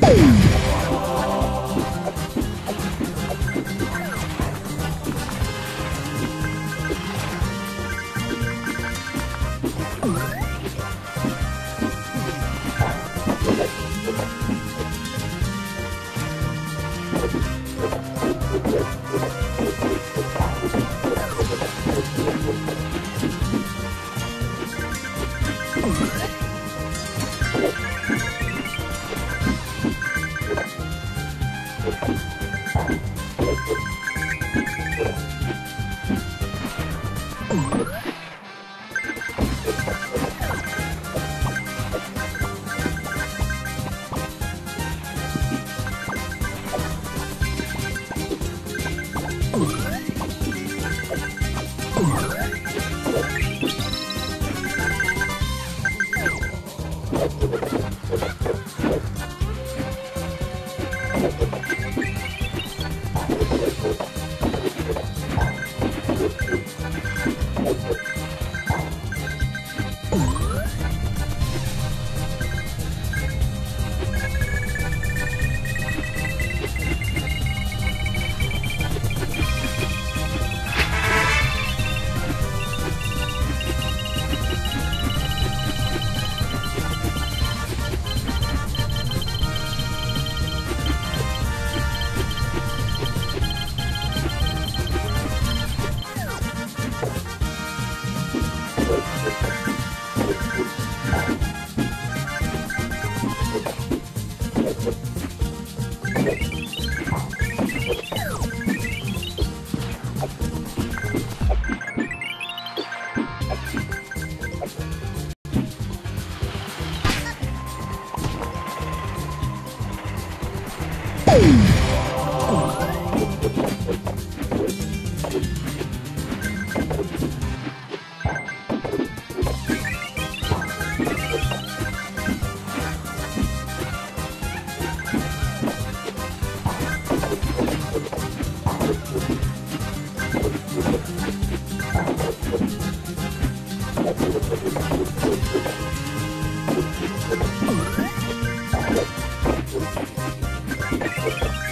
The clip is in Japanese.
Boom! Thank you.